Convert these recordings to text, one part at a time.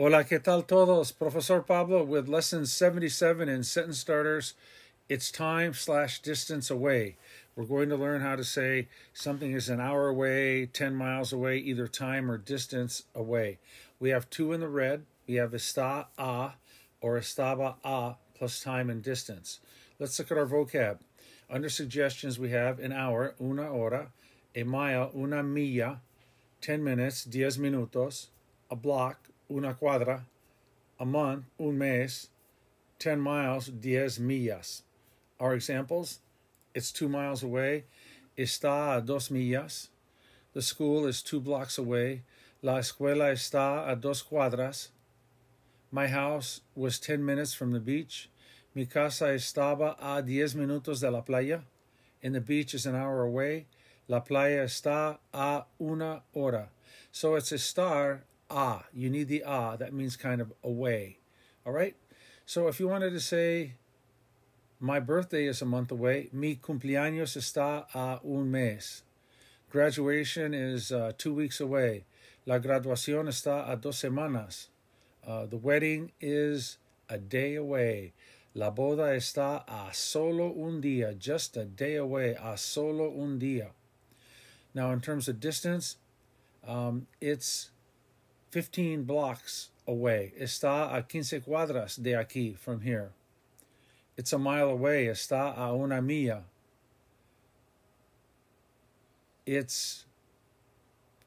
Hola, ¿qué tal todos? Professor Pablo with lesson 77 in sentence starters. It's time slash distance away. We're going to learn how to say something is an hour away, 10 miles away, either time or distance away. We have two in the red. We have está a or estaba a plus time and distance. Let's look at our vocab. Under suggestions, we have an hour, una hora, a mile, una milla, 10 minutes, diez minutos, a block, una cuadra, a month, un mes, 10 miles, diez millas. Our examples it's two miles away, está a dos millas. The school is two blocks away. La escuela está a dos cuadras. My house was 10 minutes from the beach. Mi casa estaba a diez minutos de la playa. And the beach is an hour away. La playa está a una hora. So it's estar ah. You need the ah. That means kind of away. All right? So if you wanted to say, my birthday is a month away, mi cumpleaños está a un mes. Graduation is uh, two weeks away. La graduación está a dos semanas. Uh, the wedding is a day away. La boda está a solo un día, just a day away, a solo un día. Now, in terms of distance, um, it's 15 blocks away. Está a 15 cuadras de aquí, from here. It's a mile away. Está a una milla. It's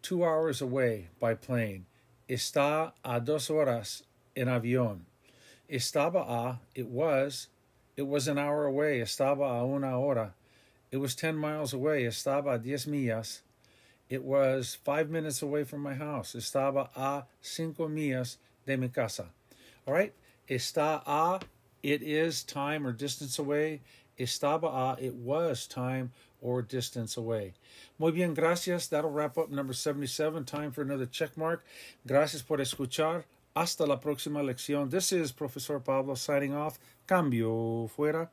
two hours away by plane. Está a dos horas en avión. Estaba a, it was, it was an hour away. Estaba a una hora. It was 10 miles away. Estaba a diez millas. It was five minutes away from my house. Estaba a cinco millas de mi casa. All right? Está a, it is time or distance away. Estaba a, it was time or distance away. Muy bien, gracias. That'll wrap up number 77. Time for another check mark. Gracias por escuchar. Hasta la próxima lección. This is Professor Pablo signing off. Cambio fuera.